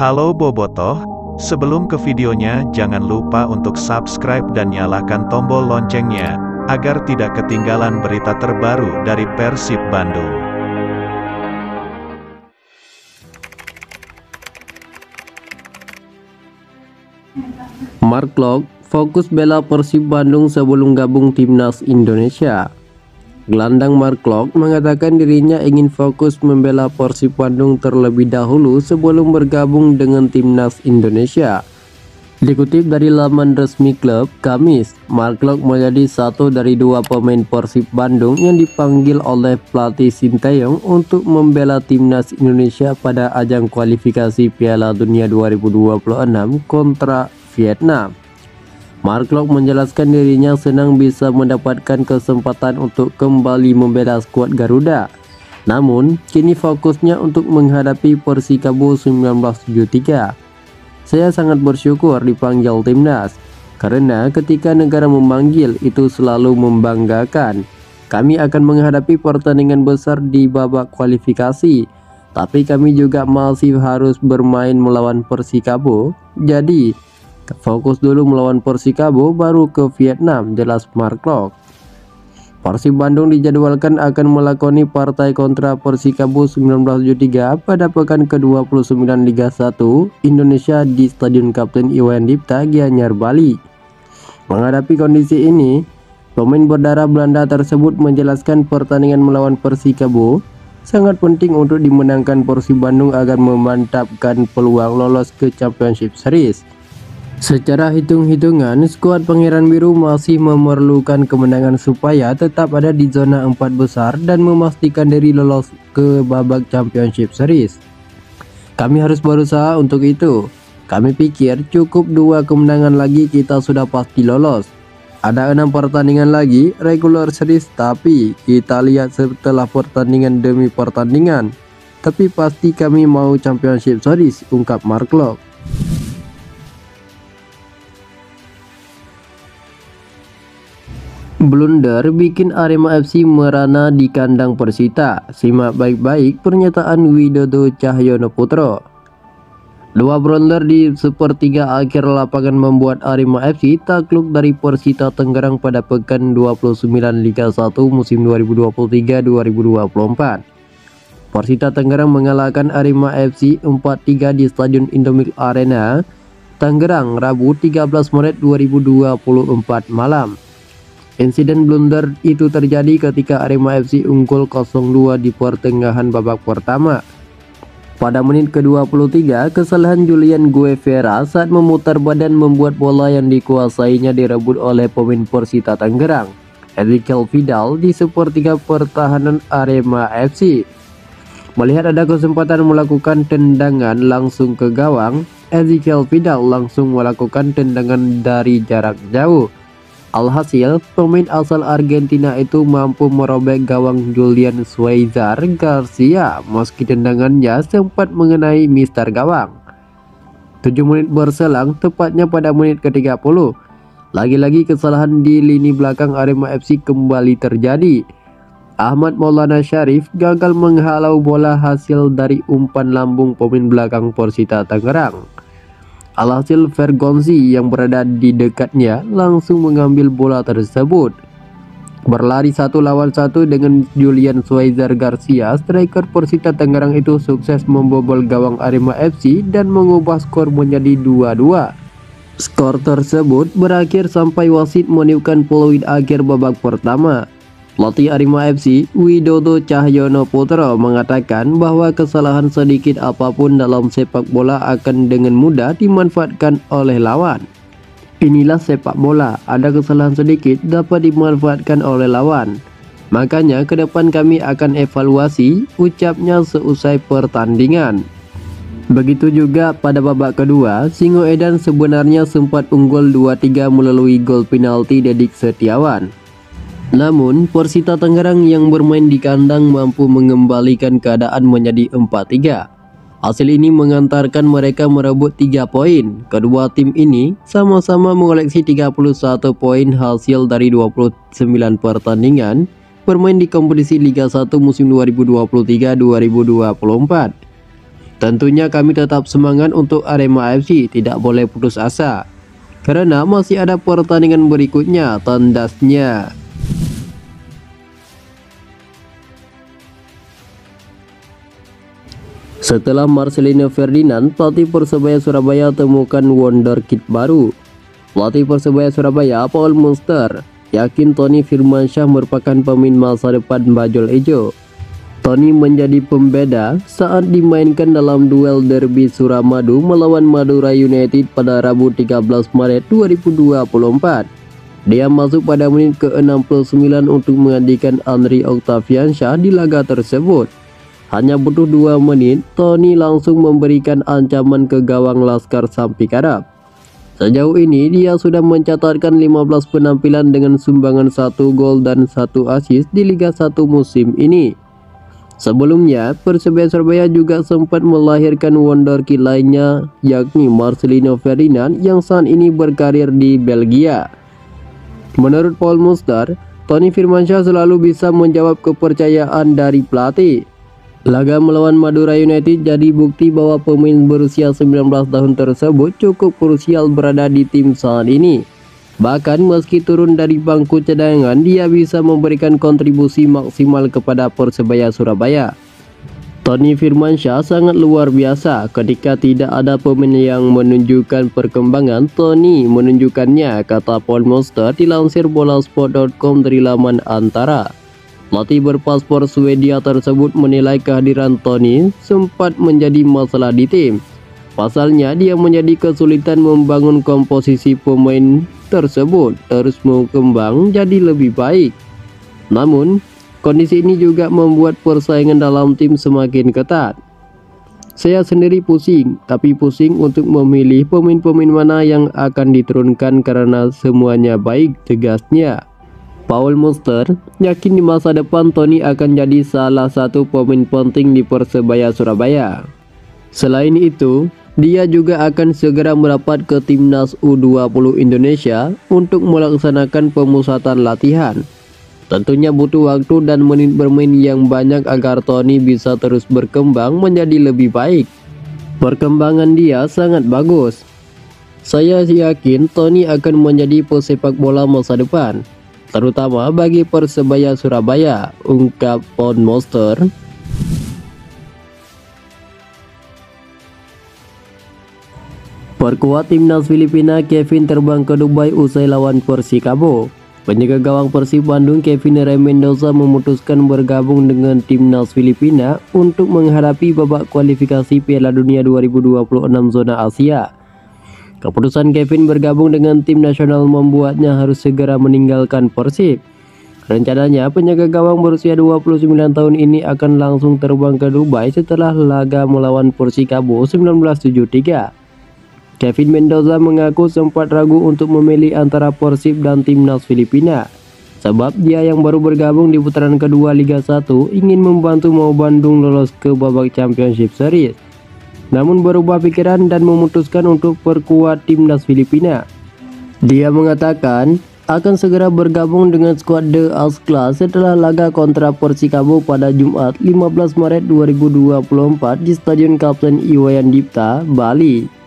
Halo Bobotoh, sebelum ke videonya jangan lupa untuk subscribe dan nyalakan tombol loncengnya, agar tidak ketinggalan berita terbaru dari Persib Bandung. Mark Klok fokus bela Persib Bandung sebelum gabung timnas Indonesia. Gelandang Mark Klok mengatakan dirinya ingin fokus membela Persib Bandung terlebih dahulu sebelum bergabung dengan timnas Indonesia. Dikutip dari laman resmi klub, Kamis, Mark Klok menjadi satu dari dua pemain Persib Bandung yang dipanggil oleh pelatih Sinteyong untuk membela timnas Indonesia pada ajang kualifikasi Piala Dunia 2026 kontra Vietnam. Mark Locke menjelaskan dirinya senang bisa mendapatkan kesempatan untuk kembali membela skuad Garuda. Namun, kini fokusnya untuk menghadapi Persikabo 1973. Saya sangat bersyukur dipanggil timnas, karena ketika negara memanggil itu selalu membanggakan. Kami akan menghadapi pertandingan besar di babak kualifikasi, tapi kami juga masih harus bermain melawan Persikabo. Jadi, Fokus dulu melawan Persikabo baru ke Vietnam, jelas Mark Locke. Persib Bandung dijadwalkan akan melakoni partai kontra Persikabo 1973 pada pekan ke-29 Liga 1 Indonesia di Stadion Kapten Iwan Dipta, Gianyar, Bali. Menghadapi kondisi ini, pemain berdarah Belanda tersebut menjelaskan pertandingan melawan Persikabo sangat penting untuk dimenangkan Persib Bandung agar memantapkan peluang lolos ke Championship Series. Secara hitung-hitungan, skuad Pangeran Biru masih memerlukan kemenangan supaya tetap ada di zona empat besar dan memastikan diri lolos ke babak Championship Series. Kami harus berusaha untuk itu. Kami pikir cukup dua kemenangan lagi kita sudah pasti lolos. Ada enam pertandingan lagi regular series tapi kita lihat setelah pertandingan demi pertandingan. Tapi pasti kami mau Championship Series, ungkap Mark Locke. Blunder bikin Arema FC merana di kandang Persita. Simak baik-baik pernyataan Widodo Cahyono Putro. Dua blunder di sepertiga akhir lapangan membuat Arema FC takluk dari Persita Tangerang pada pekan 29 Liga 1 musim 2023-2024. Persita Tangerang mengalahkan Arema FC 4-3 di Stadion Indomil Arena, Tangerang, Rabu 13 Maret 2024 malam. Insiden blunder itu terjadi ketika Arema FC unggul 0-2 di pertengahan babak pertama. Pada menit ke-23, kesalahan Julian Guevara saat memutar badan membuat bola yang dikuasainya direbut oleh pemain Persita Tangerang, Ezekiel Vidal di sepertiga pertahanan Arema FC. Melihat ada kesempatan melakukan tendangan langsung ke gawang, Ezekiel Vidal langsung melakukan tendangan dari jarak jauh. Alhasil, pemain asal Argentina itu mampu merobek gawang Julian Schweizar Garcia meski tendangannya sempat mengenai mister gawang. 7 menit berselang, tepatnya pada menit ke-30. Lagi-lagi kesalahan di lini belakang Arema FC kembali terjadi. Ahmad Maulana Syarif gagal menghalau bola hasil dari umpan lambung pemain belakang Persita Tangerang. Alhasil Vergonzi yang berada di dekatnya langsung mengambil bola tersebut. Berlari satu lawan satu dengan Julian Schweizer Garcia, striker Persita Tangerang itu sukses membobol gawang Arema FC dan mengubah skor menjadi 2-2. Skor tersebut berakhir sampai wasit meniupkan peluit akhir babak pertama. Pelatih Arema FC, Widodo Cahyono Putro mengatakan bahwa kesalahan sedikit apa pun dalam sepak bola akan dengan mudah dimanfaatkan oleh lawan. Inilah sepak bola, ada kesalahan sedikit dapat dimanfaatkan oleh lawan. Makanya ke depan kami akan evaluasi, ucapnya seusai pertandingan. Begitu juga pada babak kedua, Singo Edan sebenarnya sempat unggul 2-3 melalui gol penalti Dedik Setiawan. Namun, Persita Tangerang yang bermain di kandang mampu mengembalikan keadaan menjadi 4-3. Hasil ini mengantarkan mereka merebut 3 poin. Kedua tim ini sama-sama mengoleksi 31 poin hasil dari 29 pertandingan bermain di kompetisi Liga 1 musim 2023-2024. Tentunya kami tetap semangat untuk Arema FC, tidak boleh putus asa. Karena masih ada pertandingan berikutnya, tandasnya. Setelah Marcelino Ferdinand, pelatih Persebaya Surabaya temukan wonderkid baru. Pelatih Persebaya Surabaya, Paul Munster, yakin Tony Firmansyah merupakan pemain masa depan Bajul Ijo. Tony menjadi pembeda saat dimainkan dalam duel derby Suramadu melawan Madura United pada Rabu 13 Maret 2024. Dia masuk pada menit ke-69 untuk menggantikan Andri Octaviansyah di laga tersebut. Hanya butuh dua menit, Tony langsung memberikan ancaman ke gawang Laskar Sampi Karab. Sejauh ini, dia sudah mencatatkan 15 penampilan dengan sumbangan satu gol dan satu assist di Liga 1 musim ini. Sebelumnya, Persebaya Surabaya juga sempat melahirkan wonderkid lainnya, yakni Marcelino Ferdinand yang saat ini berkarir di Belgia. Menurut Paul Muster, Tony Firmansyah selalu bisa menjawab kepercayaan dari pelatih. Laga melawan Madura United jadi bukti bahwa pemain berusia 19 tahun tersebut cukup krusial berada di tim saat ini. Bahkan meski turun dari bangku cadangan, dia bisa memberikan kontribusi maksimal kepada Persebaya Surabaya. Tony Firmansyah sangat luar biasa ketika tidak ada pemain yang menunjukkan perkembangan Tony menunjukkannya kata Paul Monster dilansir bolasport.com dari laman Antara. Pelatih berpaspor Swedia tersebut menilai kehadiran Tony sempat menjadi masalah di tim. Pasalnya dia menjadi kesulitan membangun komposisi pemain tersebut terus berkembang jadi lebih baik. Namun, kondisi ini juga membuat persaingan dalam tim semakin ketat. Saya sendiri pusing, tapi pusing untuk memilih pemain-pemain mana yang akan diturunkan karena semuanya baik, tegasnya. Paul Muster yakin di masa depan Tony akan jadi salah satu pemain penting di Persebaya Surabaya. Selain itu, dia juga akan segera merapat ke timnas U20 Indonesia untuk melaksanakan pemusatan latihan. Tentunya butuh waktu dan menit bermain yang banyak agar Tony bisa terus berkembang menjadi lebih baik. Perkembangan dia sangat bagus. Saya yakin Tony akan menjadi pesepak bola masa depan terutama bagi Persebaya Surabaya, ungkap Paul Monster. Perkuat timnas Filipina Kevin terbang ke Dubai usai lawan Persikabo. Penjaga gawang Persib Bandung Kevin Remendoza memutuskan bergabung dengan timnas Filipina untuk menghadapi babak kualifikasi Piala Dunia 2026 zona Asia. Keputusan Kevin bergabung dengan tim nasional membuatnya harus segera meninggalkan Persib. Rencananya penjaga gawang berusia 29 tahun ini akan langsung terbang ke Dubai setelah laga melawan Persikabo 1973. Kevin Mendoza mengaku sempat ragu untuk memilih antara Persib dan timnas Filipina. Sebab dia yang baru bergabung di putaran kedua Liga 1 ingin membantu Mau Bandung lolos ke babak Championship Series namun berubah pikiran dan memutuskan untuk perkuat timnas Filipina. Dia mengatakan akan segera bergabung dengan skuad The Class setelah laga kontra Persikabo pada Jumat 15 Maret 2024 di Stadion Kapten Iwayan Dipta, Bali.